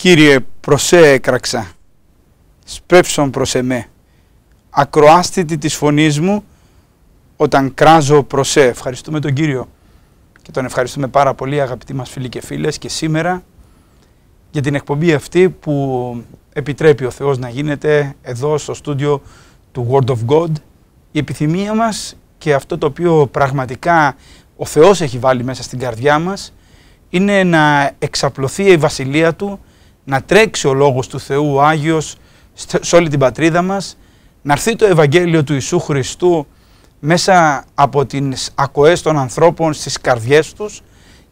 Κύριε προσέ έκραξα, σπρέψον προς εμέ, ακροάστητη της φωνής μου όταν κράζω προσέ. Ευχαριστούμε τον Κύριο και τον ευχαριστούμε πάρα πολύ αγαπητοί μας φίλοι και φίλες και σήμερα για την εκπομπή αυτή που επιτρέπει ο Θεός να γίνεται εδώ στο στούντιο του Word of God. Η επιθυμία μας και αυτό το οποίο πραγματικά ο Θεός έχει βάλει μέσα στην καρδιά μας είναι να εξαπλωθεί η βασιλεία Του, να τρέξει ο Λόγος του Θεού ο Άγιος σε όλη την πατρίδα μας, να έρθει το Ευαγγέλιο του Ιησού Χριστού μέσα από τις ακοές των ανθρώπων στις καρδιές τους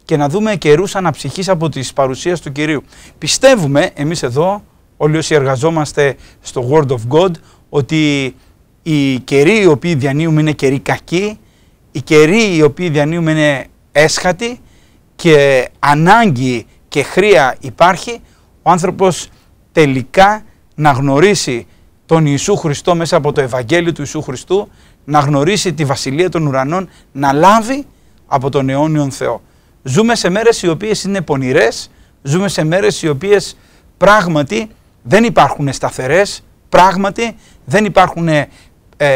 και να δούμε καιρούς αναψυχής από τις παρουσίες του Κυρίου. Πιστεύουμε εμείς εδώ, όλοι όσοι εργαζόμαστε στο Word of God, ότι οι καιροί οι οποίοι διανύουμε είναι καιροί κακοί, οι καιροί οι οποίοι διανύουμε είναι έσχατοι και ανάγκη και χρία υπάρχει ο άνθρωπος τελικά να γνωρίσει τον Ιησού Χριστό μέσα από το Ευαγγέλιο του Ιησού Χριστού, να γνωρίσει τη Βασιλεία των Ουρανών, να λάβει από τον αιώνιον Θεό. Ζούμε σε μέρες οι οποίες είναι πονηρές, ζούμε σε μέρες οι οποίες πράγματι δεν υπάρχουν σταθερές, πράγματι δεν, υπάρχουν, ε,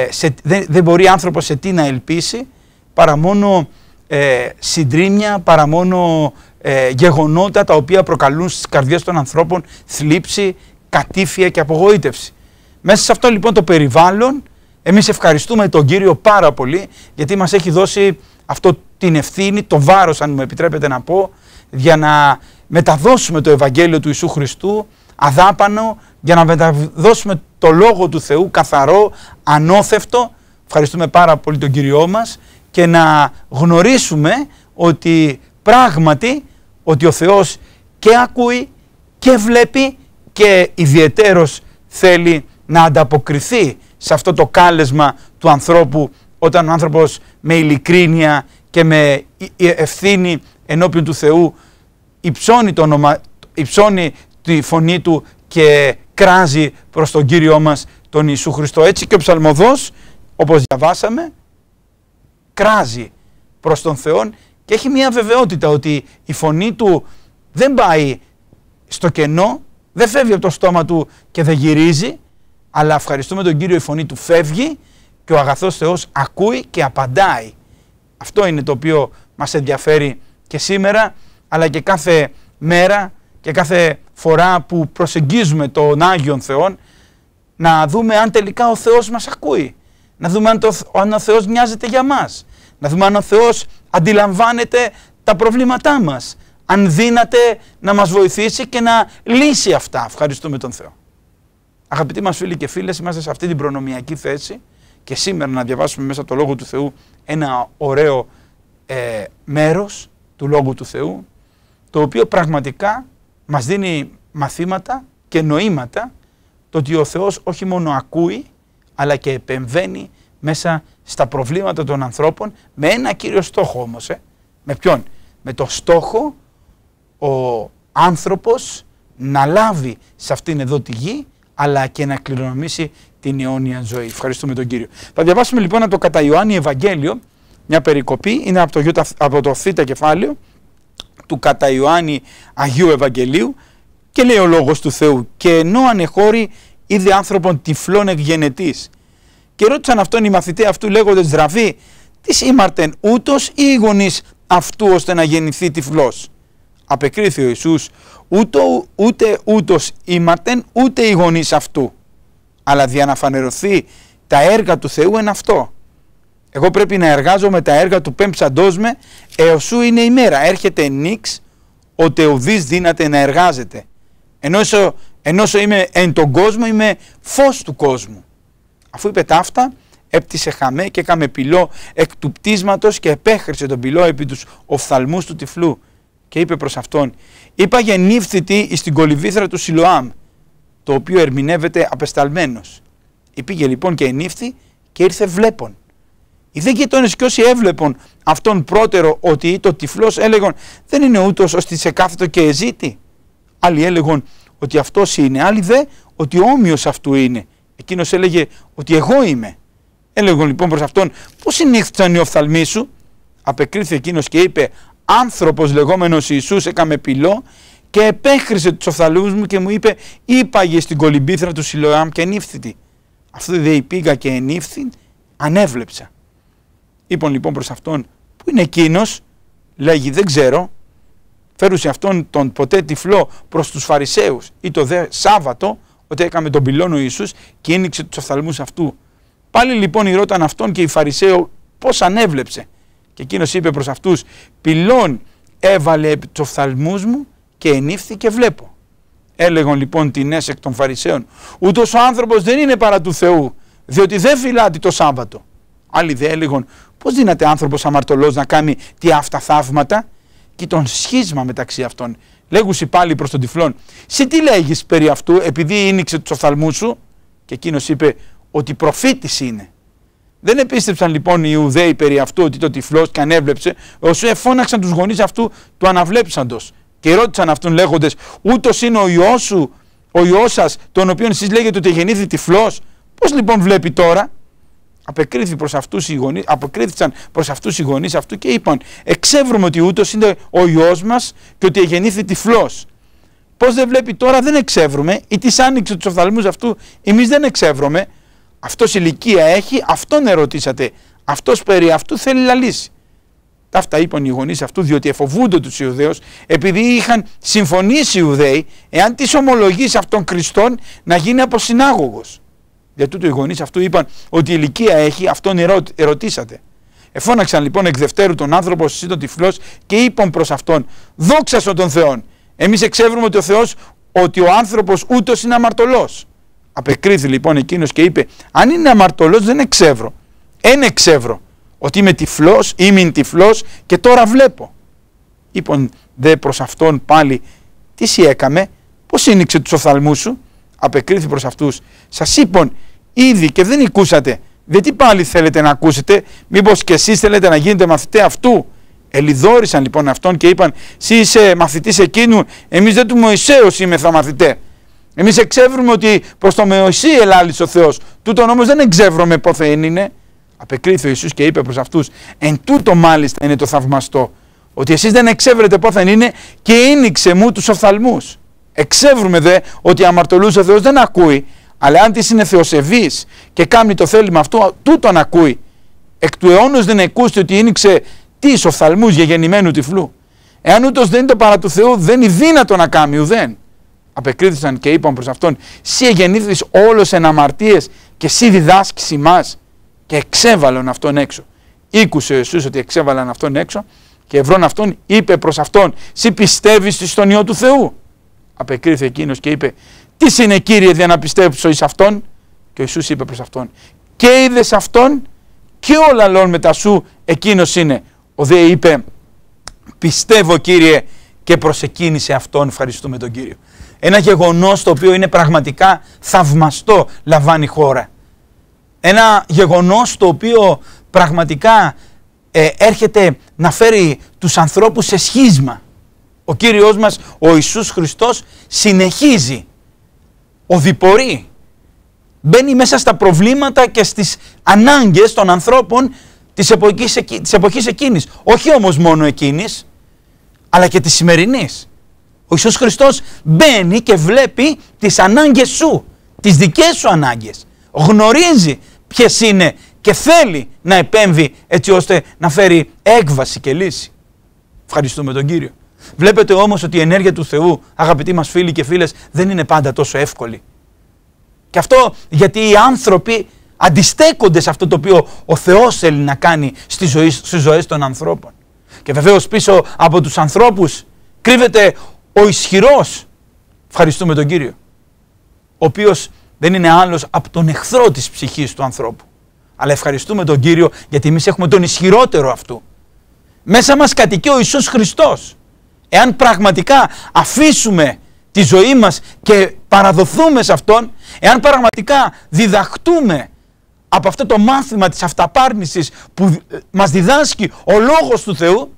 σε, δεν, δεν μπορεί άνθρωπος σε τι να ελπίσει, παρά μόνο ε, συντρίμια, παρά μόνο ε, γεγονότα τα οποία προκαλούν στις καρδιές των ανθρώπων θλίψη, κατήφια και απογοήτευση. Μέσα σε αυτό λοιπόν το περιβάλλον εμείς ευχαριστούμε τον Κύριο πάρα πολύ γιατί μας έχει δώσει αυτό την ευθύνη, το βάρος αν μου επιτρέπετε να πω για να μεταδώσουμε το Ευαγγέλιο του Ιησού Χριστού αδάπανο για να μεταδώσουμε το Λόγο του Θεού καθαρό, ανώθευτο. Ευχαριστούμε πάρα πολύ τον Κύριό μας και να γνωρίσουμε ότι πράγματι ότι ο Θεός και ακούει και βλέπει και ιδιαιτέρως θέλει να ανταποκριθεί σε αυτό το κάλεσμα του ανθρώπου όταν ο άνθρωπος με ειλικρίνεια και με ευθύνη ενώπιον του Θεού υψώνει, το όνομα, υψώνει τη φωνή του και κράζει προς τον Κύριό μας τον Ιησού Χριστό. Έτσι και ο ψαλμοδός όπως διαβάσαμε κράζει προς τον Θεό και έχει μια βεβαιότητα ότι η φωνή του δεν πάει στο κενό, δεν φεύγει από το στόμα του και δεν γυρίζει, αλλά ευχαριστούμε τον Κύριο η φωνή του φεύγει και ο αγαθός Θεός ακούει και απαντάει. Αυτό είναι το οποίο μας ενδιαφέρει και σήμερα, αλλά και κάθε μέρα και κάθε φορά που προσεγγίζουμε τον Άγιον Θεό, να δούμε αν τελικά ο Θεός μας ακούει. Να δούμε αν, το, αν ο Θεός νοιάζεται για μας. Να δούμε αν ο Θεός αντιλαμβάνεται τα προβλήματά μας. Αν δύναται να μας βοηθήσει και να λύσει αυτά. Ευχαριστούμε τον Θεό. Αγαπητοί μας φίλοι και φίλες, είμαστε σε αυτή την προνομιακή θέση και σήμερα να διαβάσουμε μέσα το Λόγο του Θεού ένα ωραίο ε, μέρος του Λόγου του Θεού, το οποίο πραγματικά μας δίνει μαθήματα και νοήματα το ότι ο Θεός όχι μόνο ακούει, αλλά και επεμβαίνει μέσα στα προβλήματα των ανθρώπων με ένα κύριο στόχο όμως. Ε. Με ποιον; Με το στόχο ο άνθρωπος να λάβει σε αυτήν εδώ τη γη αλλά και να κληρονομήσει την αιώνια ζωή. Ευχαριστούμε τον Κύριο. Θα διαβάσουμε λοιπόν από το κατά Ιωάννη Ευαγγέλιο, μια περικοπή, είναι από το, από το Θ κεφάλαιο του κατά Ιωάννη Αγίου Ευαγγελίου και λέει ο Λόγος του Θεού «Και ενώ ανεχώρη είδε άνθρωπον τυφλών εκγενετής και ρώτησαν αυτόν οι μαθητέ αυτού λέγοντας Δραβή, τι ήμαρτεν ούτως ή οι γονείς αυτού ώστε να γεννηθεί τυφλός; Απεκρίθη ο Ιησούς, ούτε, ούτε ούτως ήμαρτεν ούτε οι γονείς αυτού. Αλλά για να φανερωθεί τα έργα του Θεού είναι αυτό. Εγώ πρέπει να εργάζομαι τα έργα του πέμψαντός με, έως σου είναι η μέρα. Έρχεται νίξ, ο Θεοδής δύναται να εργάζεται. Ενώ, ενώ είμαι εν τον κόσμο, είμαι φως του κόσμου. Αφού είπε τα αυτά, έπτυσε χαμέ και έκαμε πυλό εκ του πτήσματος και επέχρισε τον πυλό επί τους οφθαλμούς του τυφλού. Και είπε προς αυτόν, είπα γεννήφθητη στην κολυβήθρα του Σιλοάμ, το οποίο ερμηνεύεται απεσταλμένος. Υπήγε λοιπόν και ενήφθη και ήρθε βλέπον. Οι δε γειτόνες και όσοι έβλεπον αυτόν πρώτερο ότι το τυφλός έλεγον δεν είναι ούτως ώστε σε κάθετο και εζήτη. Άλλοι έλεγον ότι αυτός είναι, άλλοι δε ότι όμοιος αυτού είναι. Εκείνος έλεγε ότι εγώ είμαι. Έλεγε λοιπόν προς αυτόν, Πώς συνήθισαν οι οφθαλμοί σου; Απεκρίθη εκείνος και είπε, Άνθρωπος λεγόμενος Ιησούς έκαμε πυλό και επέχρησε τους οφθαλμούς μου και μου είπε «Είπαγε στην κολυμπήθρα του Σιλοάμ και ενύφθητη». Αυτό δε πήγα και ενύφθη, ανέβλεψα. Είπαν λοιπόν προς αυτόν που είναι εκείνος, λέγει δεν ξέρω, φέρουσε αυτόν τον ποτέ τυφλό προς τους Φαρισαίους ή το δε Σάββατο, ότι έκαμε τον πυλόν ο Ιησούς και ένοιξε τους οφθαλμούς αυτού. Πάλι λοιπόν ρώταν αυτόν και οι Φαρισαίοι πώς ανέβλεψε. Και εκείνος είπε προς αυτούς, πυλών έβαλε επί τους οφθαλμούς μου και ενύφθη και βλέπω. Έλεγαν λοιπόν την εκ των Φαρισαίων, ούτως ο άνθρωπος δεν είναι παρά του Θεού, διότι δεν φυλάτει το Σάββατο. Άλλοι δε έλεγαν, πώς δύναται άνθρωπος αμαρτωλός να κάνει τι αυτά θαύματα και τον σχίσμα μεταξύ αυτών. Λέγουσι πάλι προς τον τυφλόν, σε τι λέγεις περί αυτού επειδή ίνιξε τους οφθαλμούς σου; Και εκείνος είπε ότι προφήτης είναι. Δεν επίστεψαν λοιπόν οι Ιουδαίοι περί αυτού ότι το τυφλός και ανέβλεψε, όσο εφώναξαν τους γονείς αυτού του αναβλέψαντος και ρώτησαν αυτόν λέγοντες ούτως είναι ο Υιός σου, ο Υιός σας, τον οποίο εσείς λέγετε ότι γεννήθη τυφλός; Πώς λοιπόν βλέπει τώρα; Απεκρίθη προς αυτούς οι γονείς, αποκρίθησαν προς αυτούς οι γονείς αυτού και είπαν εξεύρουμε ότι ούτως είναι ο Υιός μας και ότι γεννήθη τυφλός. Πώς δεν βλέπει τώρα δεν εξεύρουμε ή τις άνοιξε τους οφθαλμούς αυτού εμείς δεν εξεύρουμε. Αυτός ηλικία έχει, αυτόν ερωτήσατε. Αυτός περί αυτού θέλει να λύσει. Τα αυτά είπαν οι γονείς αυτού, διότι εφοβούνται τους Ιουδαίους, επειδή είχαν συμφωνήσει οι Ιουδαίοι, εάν τη ομολογείς αυτών Χριστών, να γίνει αποσυνάγωγος. Για τούτο οι γονείς αυτού είπαν ότι η ηλικία έχει, αυτόν ερωτήσατε. Εφώναξαν λοιπόν εκ δευτέρου τον άνθρωπο, εσύ τον τυφλός, και είπαν προς αυτόν: Δόξα τον Θεόν. Εμείς εξεύρουμε ότι ο Θεός, ότι ο άνθρωπος ούτως είναι αμαρτωλός. Απεκρίθη λοιπόν εκείνος και είπε: Αν είναι αμαρτωλός, δεν εξεύρω. Εν εξεύρω ότι είμαι τυφλός, είμαι τυφλός και τώρα βλέπω. Είπαν δε προς αυτόν πάλι, τι σι έκαμε, πώς ίνιξε τους οφθαλμούς σου, απεκρίθη προς αυτούς. Σας είπαν ήδη και δεν ακούσατε, δεν τι πάλι θέλετε να ακούσετε, μήπως και εσείς θέλετε να γίνετε μαθητέ αυτού; Ελιδόρισαν λοιπόν αυτόν και είπαν, εσύ είσαι μαθητής εκείνου, εμείς δεν του Μωυσέως είμαι θα μαθητέ. Εμείς εξεύρουμε ότι προς το Μωυσή ελάλησε ο Θεός, τούτον όμως δεν εξεύρουμε πόθε είναι. Απεκρίθη ο Ιησούς και είπε προς αυτούς «Εν τούτο μάλιστα είναι το θαυμαστό, ότι εσείς δεν εξεύρετε πόθεν είναι και ίνιξε μου τους οφθαλμούς». Εξεύρουμε δε ότι αμαρτωλούς ο Θεός δεν ακούει, αλλά αν της είναι θεοσεβής και κάνει το θέλημα αυτό, τούτον ακούει. Εκ του αιώνος δεν εκούστη ότι ίνιξε τις οφθαλμούς για γεννημένου τυφλού. Εάν ούτως δεν είναι το παρά του Θεού, δεν είναι δύνατο να κάνει ουδέν. Απεκρίθησαν και είπαν προς αυτόν, «Σύ εγεννήθης όλος εν αμαρτίες και σύ διδάσκεις ημάς» και εξέβαλαν αυτόν έξω. Ήκουσε ο Ιησούς ότι εξέβαλαν αυτόν έξω και ευρών αυτόν είπε προς αυτόν «Συ πιστεύεις στον Υιό του Θεού» απεκρίθη εκείνος και είπε «Τις είναι Κύριε για να πιστέψω εις αυτόν» και ο Ιησούς είπε προς αυτόν «Και είδες αυτόν και όλα λόν μετά σου εκείνος είναι». Ο δε είπε «Πιστεύω Κύριε» και προσεκίνησε αυτόν, ευχαριστούμε τον Κύριο. Ένα γεγονός το οποίο είναι πραγματικά θαυμαστό λαμβάνει χώρα. Ένα γεγονός το οποίο πραγματικά ε, έρχεται να φέρει τους ανθρώπους σε σχίσμα. Ο Κύριος μας, ο Ιησούς Χριστός, συνεχίζει, οδηπορεί, μπαίνει μέσα στα προβλήματα και στις ανάγκες των ανθρώπων της εποχής, της εποχής εκείνης. Όχι όμως μόνο εκείνης, αλλά και της σημερινής. Ο Ιησούς Χριστός μπαίνει και βλέπει τις ανάγκες σου, τις δικές σου ανάγκες. Γνωρίζει ποιες είναι και θέλει να επέμβει έτσι ώστε να φέρει έκβαση και λύση. Ευχαριστούμε τον Κύριο. Βλέπετε όμως ότι η ενέργεια του Θεού, αγαπητοί μας φίλοι και φίλες, δεν είναι πάντα τόσο εύκολη. Και αυτό γιατί οι άνθρωποι αντιστέκονται σε αυτό το οποίο ο Θεός θέλει να κάνει στη ζωή, στις ζωές των ανθρώπων. Και βεβαίως πίσω από τους ανθρώπους κρύβεται ο ισχυρός, ευχαριστούμε τον Κύριο, ο οποίος δεν είναι άλλος από τον εχθρό της ψυχής του ανθρώπου. Αλλά ευχαριστούμε τον Κύριο γιατί εμείς έχουμε τον ισχυρότερο αυτού. Μέσα μας κατοικεί ο Ιησούς Χριστός. Εάν πραγματικά αφήσουμε τη ζωή μας και παραδοθούμε σε Αυτόν, εάν πραγματικά διδαχτούμε από αυτό το μάθημα της αυταπάρνησης που μας διδάσκει ο Λόγος του Θεού,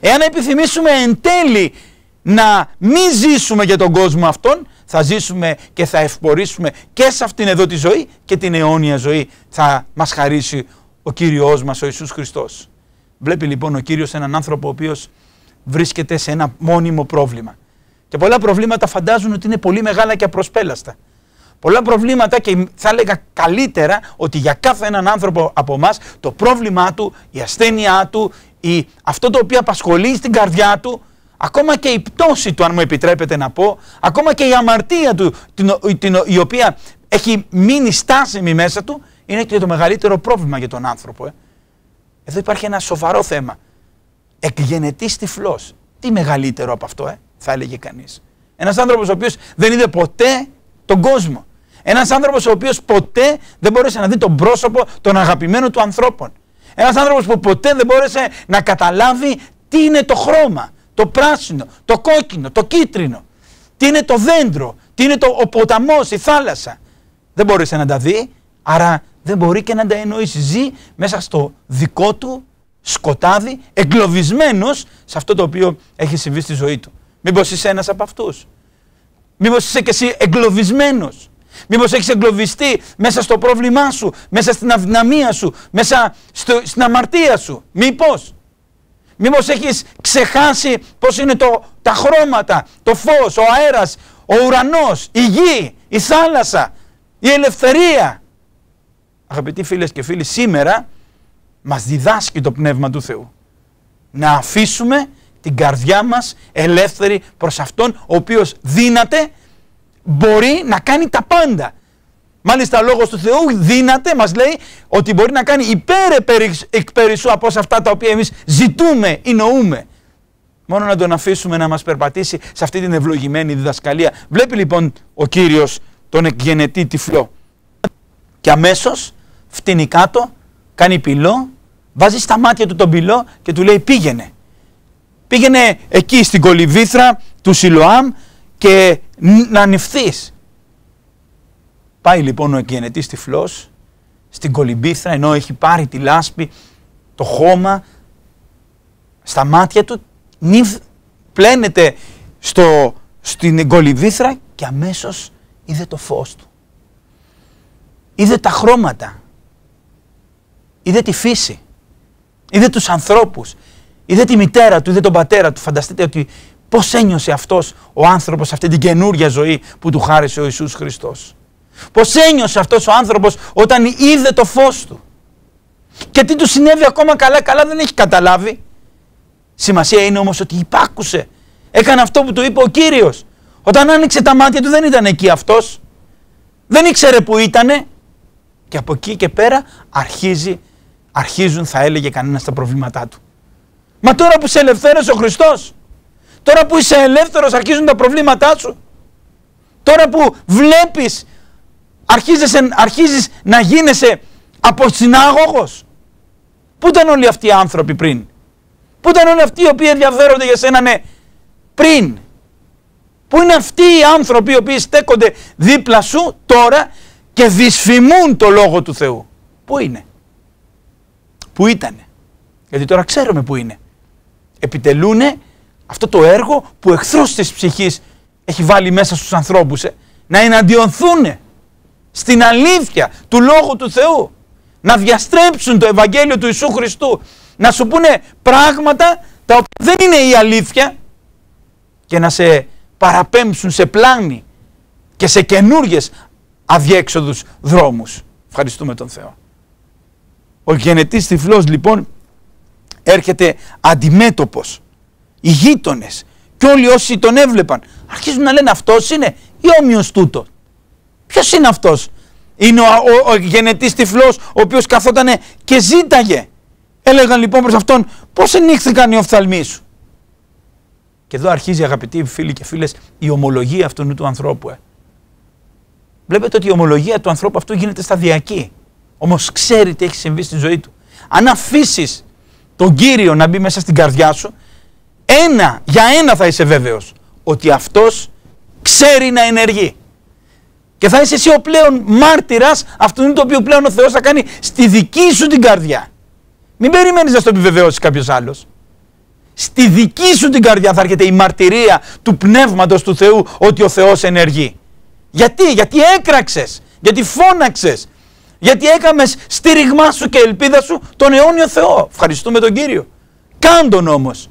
εάν επιθυμήσουμε εν τέλει να μην ζήσουμε για τον κόσμο αυτόν, θα ζήσουμε και θα ευπορήσουμε και σε αυτήν εδώ τη ζωή και την αιώνια ζωή θα μας χαρίσει ο Κύριος μας ο Ιησούς Χριστός. Βλέπει λοιπόν ο Κύριος έναν άνθρωπο ο οποίος βρίσκεται σε ένα μόνιμο πρόβλημα Και πολλά προβλήματα φαντάζουν ότι είναι πολύ μεγάλα και απροσπέλαστα. Πολλά προβλήματα και θα έλεγα καλύτερα ότι για κάθε έναν άνθρωπο από εμάς το πρόβλημά του, η ασθένειά του, η, αυτό το οποίο απασχολεί στην καρδιά του, ακόμα και η πτώση του αν μου επιτρέπετε να πω, ακόμα και η αμαρτία του την, την, η οποία έχει μείνει στάσιμη μέσα του, είναι και το μεγαλύτερο πρόβλημα για τον άνθρωπο. Ε. Εδώ υπάρχει ένα σοβαρό θέμα. Εκγενετής τυφλός. Τι μεγαλύτερο από αυτό, ε, θα έλεγε κανείς. Ένας άνθρωπος ο οποίος δεν είδε ποτέ τον κόσμο. Ένας άνθρωπος ο οποίος ποτέ δεν μπόρεσε να δει τον πρόσωπο των αγαπημένων του ανθρώπων. Ένας άνθρωπος που ποτέ δεν μπόρεσε να καταλάβει τι είναι το χρώμα, το πράσινο, το κόκκινο, το κίτρινο. Τι είναι το δέντρο, τι είναι το, ο ποταμός, η θάλασσα. Δεν μπόρεσε να τα δει, άρα δεν μπορεί και να τα εννοήσει. Ζει μέσα στο δικό του σκοτάδι, εγκλωβισμένος σε αυτό το οποίο έχει συμβεί στη ζωή του. Μήπως είσαι ένας από αυτούς; Μήπως είσαι και εσύ εγκλωβισμένος; Μήπως έχεις εγκλωβιστεί μέσα στο πρόβλημά σου, μέσα στην αδυναμία σου, μέσα στο, στην αμαρτία σου; Μήπως; Μήπως έχεις ξεχάσει πώς είναι το, τα χρώματα, το φως, ο αέρας, ο ουρανός, η γη, η θάλασσα, η ελευθερία; Αγαπητοί φίλες και φίλοι, σήμερα μας διδάσκει το Πνεύμα του Θεού. Να αφήσουμε την καρδιά μας ελεύθερη προς Αυτόν ο οποίος δύναται μπορεί να κάνει τα πάντα. Μάλιστα ο Λόγος του Θεού δύναται, μας λέει ότι μπορεί να κάνει υπέρ εκ από αυτά τα οποία εμείς ζητούμε ή νοούμε. Μόνο να τον αφήσουμε να μας περπατήσει σε αυτή την ευλογημένη διδασκαλία. Βλέπει λοιπόν ο Κύριος τον εκγενετή τυφλό. Και αμέσως φτύνει κάτω, κάνει πυλό, βάζει στα μάτια του τον πυλό και του λέει πήγαινε. Πήγαινε εκεί στην κολυβήθρα του Σιλοάμ και να ανοιχθείς. Πάει λοιπόν ο εκγενετής τυφλός στην κολυμπήθρα ενώ έχει πάρει τη λάσπη, το χώμα στα μάτια του, νυφ, πλένεται στο, στην κολυμπήθρα και αμέσως είδε το φως του. Είδε τα χρώματα. Είδε τη φύση. Είδε τους ανθρώπους. Είδε τη μητέρα του, είδε τον πατέρα του. Φανταστείτε ότι πώς ένιωσε αυτός ο άνθρωπος αυτή την καινούργια ζωή που του χάρισε ο Ιησούς Χριστός. Πώς ένιωσε αυτός ο άνθρωπος όταν είδε το φως του. Και τι του συνέβη ακόμα καλά, καλά δεν έχει καταλάβει. Σημασία είναι όμως ότι υπάκουσε. Έκανε αυτό που του είπε ο Κύριος. Όταν άνοιξε τα μάτια του δεν ήταν εκεί αυτός. Δεν ήξερε που ήτανε. Και από εκεί και πέρα αρχίζει, αρχίζουν θα έλεγε κανένας τα προβλήματά του. Μα τώρα που σε ελευθέρωσε ο Χριστός, τώρα που είσαι ελεύθερος αρχίζουν τα προβλήματά σου. Τώρα που βλέπεις, αρχίζεις, αρχίζεις να γίνεσαι αποσυνάγωγος. Πού ήταν όλοι αυτοί οι άνθρωποι πριν; Πού ήταν όλοι αυτοί οι οποίοι ενδιαφέρονται για σένα ναι, πριν; Πού είναι αυτοί οι άνθρωποι οι οποίοι στέκονται δίπλα σου τώρα και δυσφημούν το Λόγο του Θεού; Πού είναι; Πού ήτανε; Γιατί τώρα ξέρουμε πού είναι. Επιτελούν αυτό το έργο που εχθρός της ψυχής έχει βάλει μέσα στους ανθρώπους. Ε, να εναντιωθούν στην αλήθεια του Λόγου του Θεού. Να διαστρέψουν το Ευαγγέλιο του Ιησού Χριστού. Να σου πούνε πράγματα τα οποία δεν είναι η αλήθεια και να σε παραπέμψουν σε πλάνη και σε καινούριε αδιέξοδους δρόμους. Ευχαριστούμε τον Θεό. Ο γενετής τυφλός λοιπόν έρχεται αντιμέτωπος. Οι γείτονες και όλοι όσοι τον έβλεπαν αρχίζουν να λένε αυτός είναι ή όμοιος τούτο. Ποιος είναι αυτός; Είναι ο, ο, ο γενετής τυφλός ο οποίος καθόταν και ζήταγε. Έλεγαν λοιπόν προς αυτόν πώς ενήχθηκαν οι οφθαλμοί σου; Και εδώ αρχίζει αγαπητοί φίλοι και φίλες η ομολογία αυτού του ανθρώπου. Ε. Βλέπετε ότι η ομολογία του ανθρώπου αυτού γίνεται σταδιακή. Όμως ξέρει τι έχει συμβεί στη ζωή του. Αν αφήσεις τον Κύριο να μπει μέσα στην καρδιά σου, ένα, για ένα θα είσαι βέβαιος, ότι αυτός ξέρει να ενεργεί. Και θα είσαι εσύ ο πλέον μάρτυρας αυτού το οποίο πλέον ο Θεός θα κάνει στη δική σου την καρδιά. Μην περιμένεις να στο επιβεβαιώσει κάποιος άλλος στη δική σου την καρδιά θα έρχεται η μαρτυρία του Πνεύματος του Θεού ότι ο Θεός ενεργεί. Γιατί, γιατί έκραξες, γιατί φώναξες, γιατί έκαμες στήριγμά σου και ελπίδα σου τον αιώνιο Θεό. Ευχαριστούμε τον Κύριο. Κάντον όμως.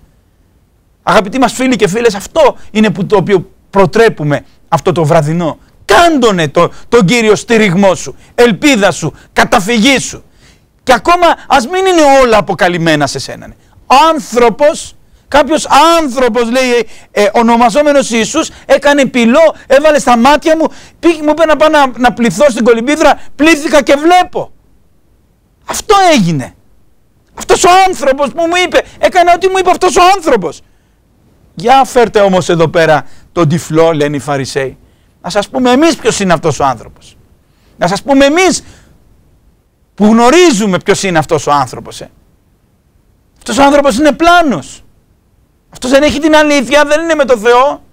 Αγαπητοί μας φίλοι και φίλες, αυτό είναι που το οποίο προτρέπουμε αυτό το βραδινό. Κάντονε το, τον Κύριο στηριγμό σου, ελπίδα σου, καταφυγή σου. Και ακόμα ας μην είναι όλα αποκαλυμμένα σε σένα. Ο άνθρωπος, κάποιος άνθρωπος λέει ε, ονομαζόμενος Ιησούς έκανε πυλό, έβαλε στα μάτια μου, πήγε, μου είπε να πάω να, να πληθώ στην κολυμπίδρα, πλήθηκα και βλέπω. Αυτό έγινε. Αυτός ο άνθρωπος που μου είπε, έκανε ό,τι μου είπε αυτός ο άνθρωπος. Για φέρτε όμως εδώ πέρα τον τυφλό, λένε οι Φαρισαίοι. Να σας πούμε εμείς ποιος είναι αυτός ο άνθρωπος. Να σας πούμε εμείς που γνωρίζουμε ποιος είναι αυτός ο άνθρωπος. Ε. Αυτός ο άνθρωπος είναι πλάνος. Αυτός δεν έχει την αλήθεια, δεν είναι με το Θεό.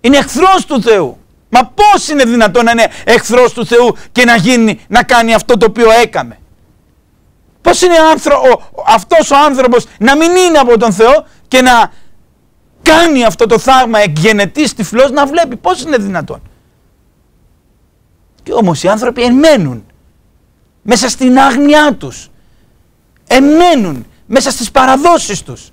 Είναι εχθρός του Θεού. Μα πώς είναι δυνατόν να είναι εχθρός του Θεού και να γίνει, να κάνει αυτό το οποίο έκαμε; Πώς είναι άνθρω... ο... αυτός ο άνθρωπος να μην είναι από τον Θεό και να κάνει αυτό το θαύμα εκγενετής τυφλός να βλέπει; Πώς είναι δυνατόν; Και όμως οι άνθρωποι εμένουν μέσα στην άγνοιά τους. Εμένουν μέσα στις παραδόσεις τους.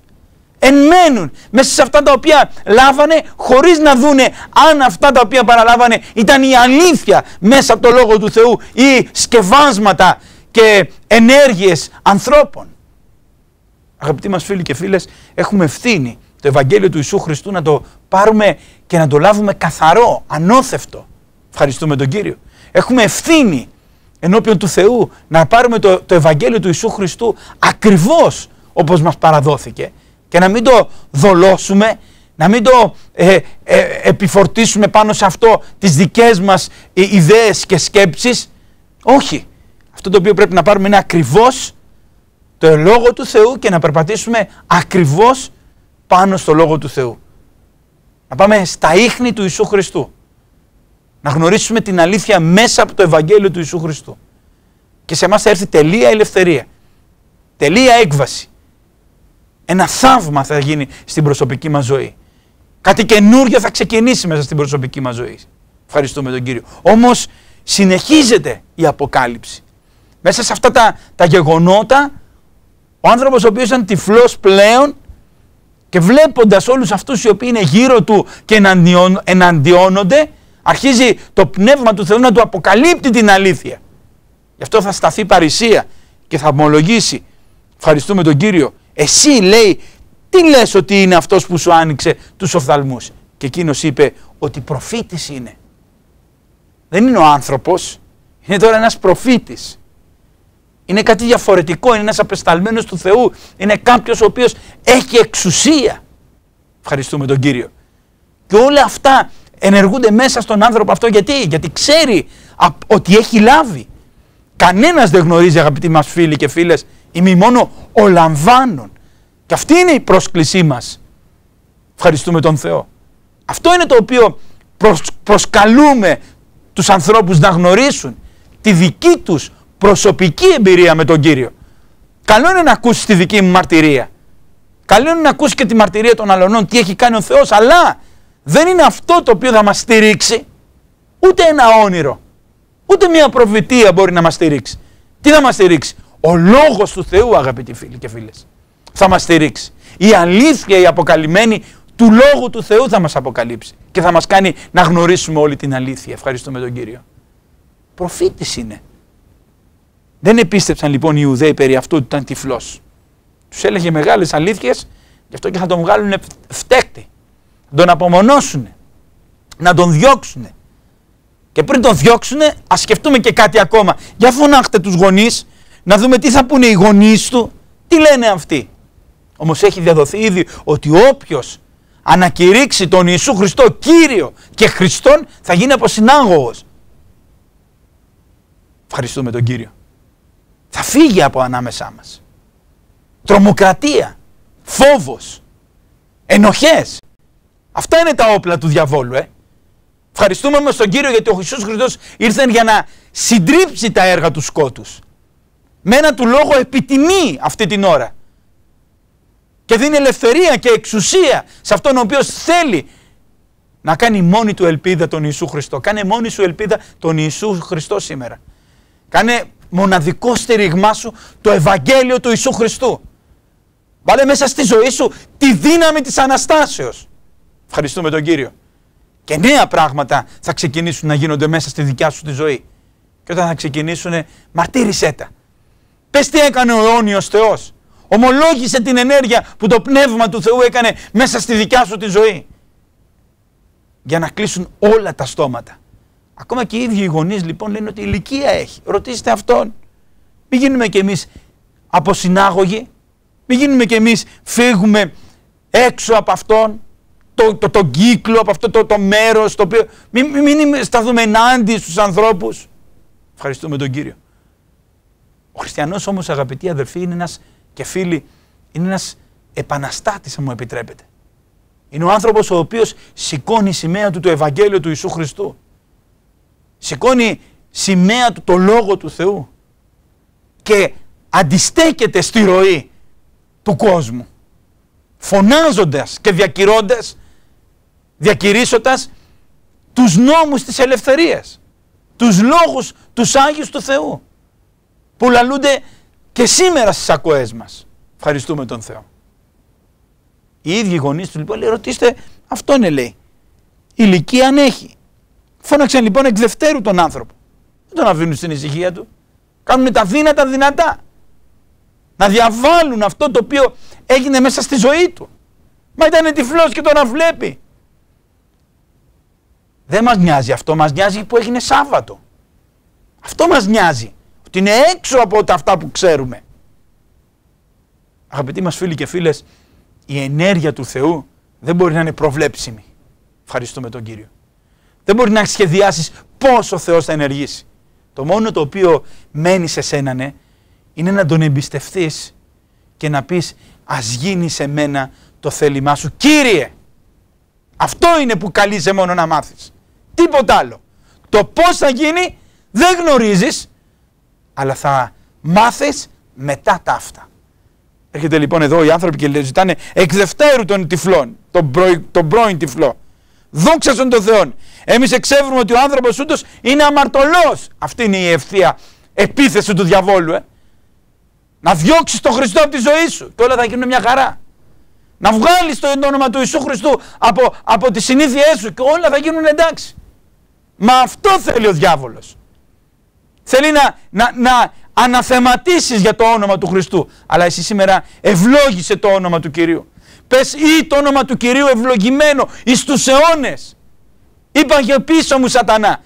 Εμένουν μέσα σε αυτά τα οποία λάβανε χωρίς να δούνε αν αυτά τα οποία παραλάβανε ήταν η αλήθεια μέσα από το Λόγο του Θεού ή σκευάσματα και ενέργειες ανθρώπων. Αγαπητοί μας φίλοι και φίλες, έχουμε ευθύνη το Ευαγγέλιο του Ιησού Χριστού να το πάρουμε και να το λάβουμε καθαρό, ανώθευτο. Ευχαριστούμε τον Κύριο. Έχουμε ευθύνη ενώπιον του Θεού να πάρουμε το, το Ευαγγέλιο του Ιησού Χριστού ακριβώς όπως μας παραδόθηκε και να μην το δολώσουμε, να μην το ε, ε, επιφορτήσουμε πάνω σε αυτό τις δικές μας ε, ιδέες και σκέψεις. Όχι. Αυτό το οποίο πρέπει να πάρουμε είναι ακριβώς το Λόγο του Θεού και να περπατήσουμε ακριβώς πάνω στο Λόγο του Θεού. Να πάμε στα ίχνη του Ιησού Χριστού. Να γνωρίσουμε την αλήθεια μέσα από το Ευαγγέλιο του Ιησού Χριστού. Και σε εμάς θα έρθει τελεία ελευθερία. Τελεία έκβαση. Ένα θαύμα θα γίνει στην προσωπική μας ζωή. Κάτι καινούριο θα ξεκινήσει μέσα στην προσωπική μας ζωή. Ευχαριστούμε τον Κύριο. Όμως συνεχίζεται η αποκάλυψη. Μέσα σε αυτά τα, τα γεγονότα, ο άνθρωπος ο οποίος ήταν τυφλός πλέον και βλέποντας όλους αυτούς οι οποίοι είναι γύρω του και εναντιώνονται, αρχίζει το πνεύμα του Θεού να του αποκαλύπτει την αλήθεια. Γι' αυτό θα σταθεί παρησία και θα ομολογήσει. Ευχαριστούμε τον Κύριο. Εσύ λέει, τι λες ότι είναι αυτός που σου άνοιξε τους οφθαλμούς; Και εκείνος είπε ότι προφήτης είναι. Δεν είναι ο άνθρωπος, είναι τώρα ένας προφήτης. Είναι κάτι διαφορετικό, είναι ένας απεσταλμένος του Θεού, είναι κάποιος ο οποίος έχει εξουσία. Ευχαριστούμε τον Κύριο. Και όλα αυτά ενεργούνται μέσα στον άνθρωπο αυτό γιατί, γιατί ξέρει ότι έχει λάβει. Κανένας δεν γνωρίζει αγαπητοί μας φίλοι και φίλες, είμαι μόνο ο λαμβάνων. Και αυτή είναι η πρόσκλησή μας. Ευχαριστούμε τον Θεό. Αυτό είναι το οποίο προσκαλούμε τους ανθρώπους να γνωρίσουν τη δική τους προσωπική εμπειρία με τον Κύριο. Καλό είναι να ακούσεις τη δική μου μαρτυρία. Καλό είναι να ακούσεις και τη μαρτυρία των αλλωνών, τι έχει κάνει ο Θεός, αλλά δεν είναι αυτό το οποίο θα μας στηρίξει, ούτε ένα όνειρο, ούτε μια προφητεία μπορεί να μας στηρίξει. Τι θα μας στηρίξει, ο Λόγος του Θεού αγαπητοί φίλοι και φίλες, θα μας στηρίξει. Η αλήθεια, η αποκαλυμμένη του Λόγου του Θεού θα μας αποκαλύψει και θα μας κάνει να γνωρίσουμε όλη την αλήθεια. Ευχαριστούμε τον Κύριο. Προφήτης είναι. Δεν επίστεψαν λοιπόν οι Ιουδαίοι περί αυτού ότι ήταν τυφλός. Τους έλεγε μεγάλες αλήθειες, γι' αυτό και θα τον βγάλουν φτέκτη. Να τον απομονώσουν. Να τον διώξουν. Και πριν τον διώξουν, ας σκεφτούμε και κάτι ακόμα. Για φωνάχτε τους γονείς, να δούμε τι θα πούνε οι γονείς του, τι λένε αυτοί. Όμως έχει διαδοθεί ήδη ότι όποιος ανακηρύξει τον Ιησού Χριστό Κύριο και Χριστόν θα γίνει αποσυνάγωγος. Ευχαριστούμε τον Κύριο θα φύγει από ανάμεσά μας. Τρομοκρατία, φόβος, ενοχές. Αυτά είναι τα όπλα του διαβόλου, ε. Ευχαριστούμε μας τον Κύριο γιατί ο Ιησούς Χριστός ήρθε για να συντρίψει τα έργα του σκότους. Με ένα του λόγο επιτιμεί αυτή την ώρα. Και δίνει ελευθερία και εξουσία σε αυτόν ο οποίος θέλει να κάνει μόνη του ελπίδα τον Ιησού Χριστό. Κάνε μόνη σου ελπίδα τον Ιησού Χριστό σήμερα. Κάνε μοναδικό στηριγμά σου το Ευαγγέλιο του Ιησού Χριστού. Βάλε μέσα στη ζωή σου τη δύναμη της Αναστάσεως. Ευχαριστούμε τον Κύριο. Και νέα πράγματα θα ξεκινήσουν να γίνονται μέσα στη δικιά σου τη ζωή. Και όταν θα ξεκινήσουν, μαρτύρησέ τα. Πες τι έκανε ο αιώνιος Θεός. Ομολόγησε την ενέργεια που το Πνεύμα του Θεού έκανε μέσα στη δικιά σου τη ζωή. Για να κλείσουν όλα τα στόματα. Ακόμα και οι ίδιοι οι γονείς λοιπόν λένε ότι ηλικία έχει. Ρωτήστε αυτόν. Μην γίνουμε κι εμείς αποσυνάγωγοι. Μην γίνουμε κι εμείς φύγουμε έξω από αυτόν. Το, το, το κύκλο, από αυτό το, το μέρος το οποίο... Μην, μην σταθούμε ενάντια στους ανθρώπους. Ευχαριστούμε τον Κύριο. Ο χριστιανός όμως αγαπητοί αδερφοί είναι ένας και φίλοι είναι ένας επαναστάτης αν μου επιτρέπετε. Είναι ο άνθρωπος ο οποίος σηκώνει σημαία του το Ευαγγέλιο του Ιησού Χριστού. Σηκώνει σημαία του το Λόγο του Θεού και αντιστέκεται στη ροή του κόσμου. Φωνάζοντας και διακυρώντας, διακηρύσσοντας τους νόμους της ελευθερίας. Τους λόγους, τους Άγιους του Θεού. Που λαλούνται και σήμερα στις ακοές μας. Ευχαριστούμε τον Θεό. Οι ίδιοι γονείς του λοιπόν λέει ρωτήστε αυτόν είναι λέει. Ηλικία αν έχει. Φώναξαν λοιπόν εκ δευτέρου τον άνθρωπο. Δεν τον αφήνουν στην ησυχία του. Κάνουν τα δύνατα δυνατά. Να διαβάλουν αυτό το οποίο έγινε μέσα στη ζωή του. Μα ήταν τυφλός και τώρα βλέπει. Δεν μας νοιάζει αυτό, μας νοιάζει που έγινε Σάββατο. Αυτό μας νοιάζει. Ότι είναι έξω από τα αυτά που ξέρουμε. Αγαπητοί μας φίλοι και φίλες, η ενέργεια του Θεού δεν μπορεί να είναι προβλέψιμη. Ευχαριστούμε τον Κύριο. Δεν μπορεί να σχεδιάσεις πόσο ο Θεός θα ενεργήσει. Το μόνο το οποίο μένει σε σένα ναι, είναι να τον εμπιστευτείς και να πεις ας γίνει σε μένα το θέλημά σου. Κύριε, αυτό είναι που καλείσαι μόνο να μάθεις. Τίποτα άλλο. Το πώς θα γίνει δεν γνωρίζεις, αλλά θα μάθεις μετά τα αυτά. Έρχεται λοιπόν εδώ οι άνθρωποι και ζητάνε εκ δευτέρου των τυφλών, τον, τον πρώην τυφλό. Δόξα στον τον Θεό. Εμείς εξεύρουμε ότι ο άνθρωπος ούτως είναι αμαρτωλός. Αυτή είναι η ευθεία επίθεση του διαβόλου. Ε. Να διώξεις τον Χριστό από τη ζωή σου και όλα θα γίνουν μια χαρά. Να βγάλεις το όνομα του Ιησού Χριστού από, από τις συνήθειές σου και όλα θα γίνουν εντάξει. Μα αυτό θέλει ο διάβολος. Θέλει να, να, να αναθεματίσεις για το όνομα του Χριστού. Αλλά εσύ σήμερα ευλόγησε το όνομα του Κυρίου. Πες ή το όνομα του Κυρίου ευλογημένο εις τους αιώνες. Είπα και πίσω μου σατανά.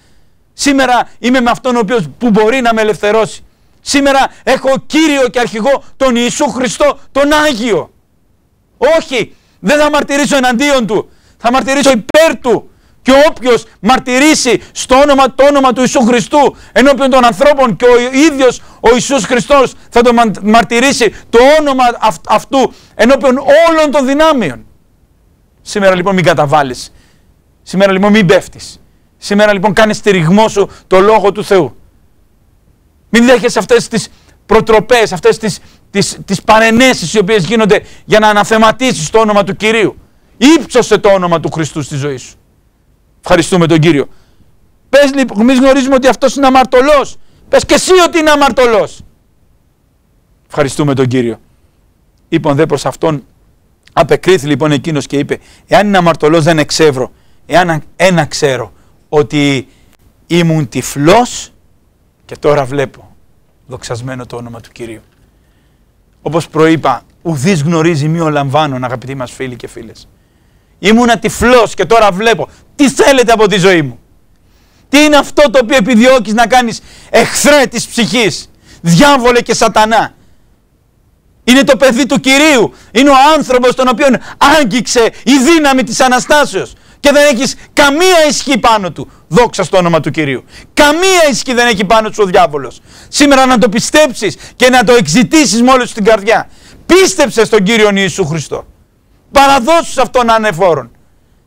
Σήμερα είμαι με αυτόν ο οποίος που μπορεί να με ελευθερώσει. Σήμερα έχω Κύριο και αρχηγό τον Ιησού Χριστό, τον Άγιο. Όχι, δεν θα μαρτυρήσω εναντίον Του. Θα μαρτυρήσω υπέρ Του. Και όποιος μαρτυρήσει στο όνομα, το όνομα του Ιησού Χριστού ενώπιον των ανθρώπων και ο ίδιος ο Ιησούς Χριστός θα το μαρτυρήσει το όνομα αυτού ενώπιον όλων των δυνάμεων. Σήμερα λοιπόν μην καταβάλεις. Σήμερα λοιπόν μην πέφτεις. Σήμερα λοιπόν κάνεις στηριγμό σου το Λόγο του Θεού. Μην δέχεσαι αυτές τις προτροπές, αυτές τις, τις, τις παρενέσεις οι οποίες γίνονται για να αναθεματίσεις το όνομα του Κυρίου. Ήψωσε το όνομα του Χριστού στη ζωή σου. Ευχαριστούμε τον Κύριο. Πες λοιπόν, εμείς γνωρίζουμε ότι αυτός είναι αμαρτωλός. Πες και εσύ ότι είναι αμαρτωλός. Ευχαριστούμε τον Κύριο. Είπαν δε προς αυτόν, απεκρίθη λοιπόν εκείνος και είπε, εάν είναι αμαρτωλός δεν εξεύρω, εάν ένα ξέρω, ότι ήμουν τυφλός και τώρα βλέπω, δοξασμένο το όνομα του Κυρίου. Όπως προείπα, ουδής γνωρίζει μη ο λαμβάνων, αγαπητοί μας φίλοι και φίλες. Ήμουνα τυφλός και τώρα βλέπω. Τι θέλετε από τη ζωή μου; Τι είναι αυτό το οποίο επιδιώκεις να κάνεις εχθρέ της ψυχής; Διάβολε και σατανά. Είναι το παιδί του Κυρίου. Είναι ο άνθρωπος τον οποίο άγγιξε η δύναμη της Αναστάσεως. Και δεν έχεις καμία ισχύ πάνω του. Δόξα στο όνομα του Κυρίου. Καμία ισχύ δεν έχει πάνω σου ο διάβολος. Σήμερα να το πιστέψεις και να το εξητήσεις με όλη σου την καρδιά. Πίστεψε στον Κύριο Ιησού Χριστό. Παραδώσου αυτόν ανεφόρον.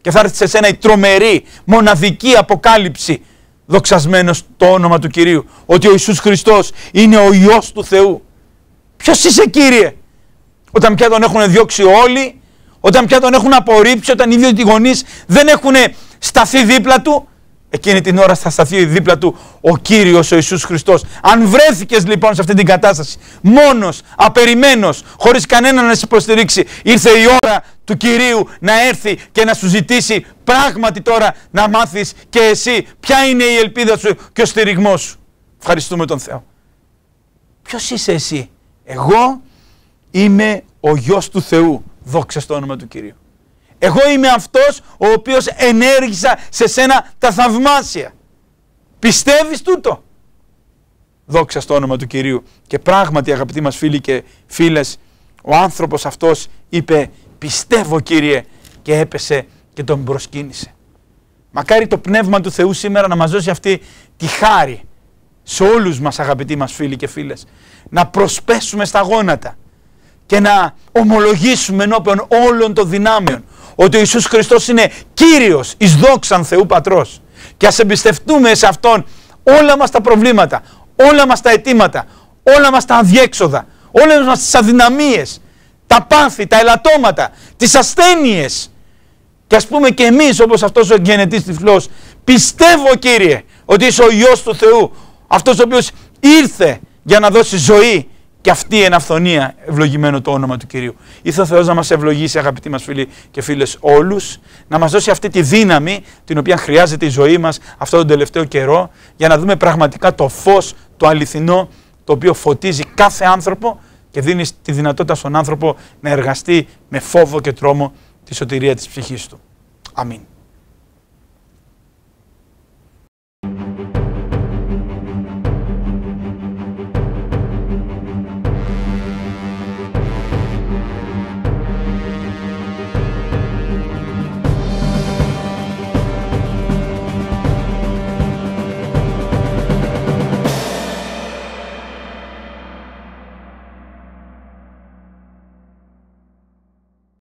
Και θα έρθει σε σένα η τρομερή, μοναδική αποκάλυψη, δοξασμένος το όνομα του Κυρίου, ότι ο Ιησούς Χριστός είναι ο Υιός του Θεού. Ποιος είσαι Κύριε, όταν πια τον έχουν διώξει όλοι, όταν πια τον έχουν απορρίψει, όταν οι δύο γονείς δεν έχουν σταθεί δίπλα του, εκείνη την ώρα θα σταθεί δίπλα του ο Κύριος ο Ιησούς Χριστός. Αν βρέθηκες λοιπόν σε αυτή την κατάσταση, μόνος, απεριμένος, χωρίς κανέναν να σε υποστηρίξει, ήρθε η ώρα του Κυρίου να έρθει και να σου ζητήσει πράγματι τώρα να μάθεις και εσύ ποια είναι η ελπίδα σου και ο στηριγμός σου. Ευχαριστούμε τον Θεό. Ποιος είσαι εσύ; Εγώ είμαι ο γιος του Θεού. Δόξα στο όνομα του Κυρίου. Εγώ είμαι αυτός ο οποίος ενέργησα σε σένα τα θαυμάσια. Πιστεύεις τούτο; Δόξα στο όνομα του Κυρίου. Και πράγματι αγαπητοί μας φίλοι και φίλες, ο άνθρωπος αυτός είπε πιστεύω Κύριε και έπεσε και τον προσκύνησε. Μακάρι το Πνεύμα του Θεού σήμερα να μας δώσει αυτή τη χάρη σε όλους μας αγαπητοί μας φίλοι και φίλες. Να προσπέσουμε στα γόνατα και να ομολογήσουμε ενώπιον όλων των δυνάμεων ότι ο Ιησούς Χριστός είναι Κύριος εις δόξαν Θεού Πατρός και ας εμπιστευτούμε σε Αυτόν όλα μας τα προβλήματα, όλα μας τα αιτήματα, όλα μας τα αδιέξοδα, όλες μας τις αδυναμίες, τα πάθη, τα ελαττώματα, τις ασθένειες. Και ας πούμε και εμείς όπως αυτός ο γενετής τυφλός, πιστεύω Κύριε ότι είσαι ο Υιός του Θεού, αυτός ο οποίος ήρθε για να δώσει ζωή και αυτή η εναυθονία, ευλογημένο το όνομα του Κυρίου. Ήρθε ο Θεός να μας ευλογήσει αγαπητοί μας φίλοι και φίλες όλους, να μας δώσει αυτή τη δύναμη την οποία χρειάζεται η ζωή μας αυτόν τον τελευταίο καιρό για να δούμε πραγματικά το φως, το αληθινό, το οποίο φωτίζει κάθε άνθρωπο και δίνει τη δυνατότητα στον άνθρωπο να εργαστεί με φόβο και τρόμο τη σωτηρία της ψυχής του. Αμήν.